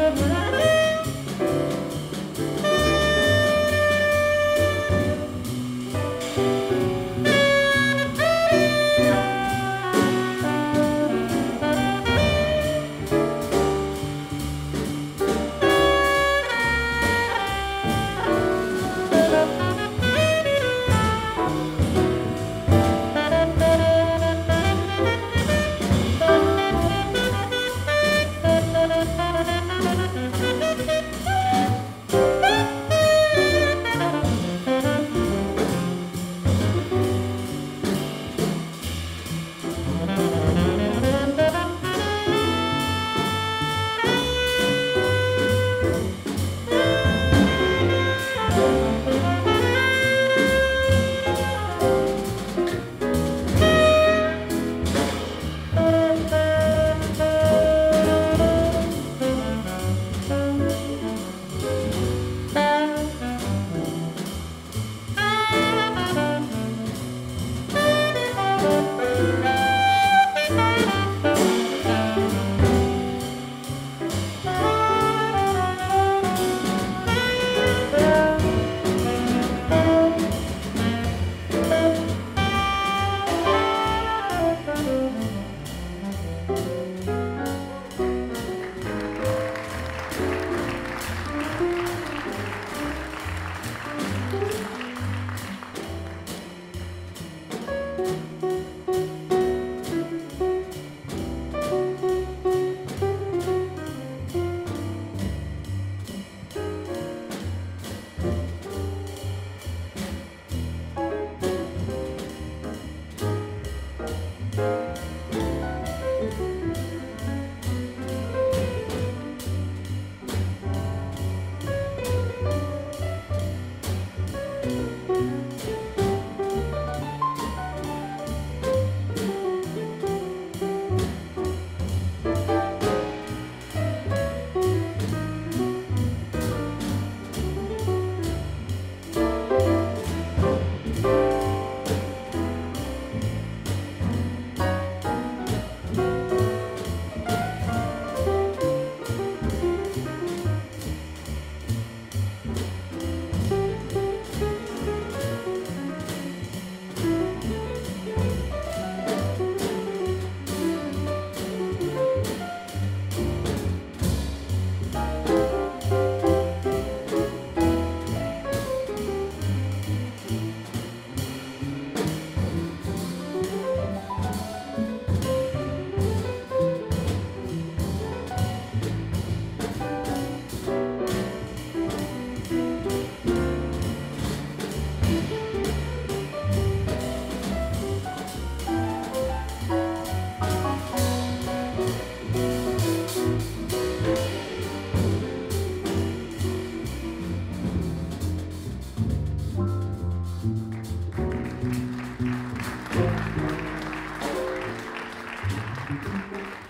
the blood.